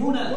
هنا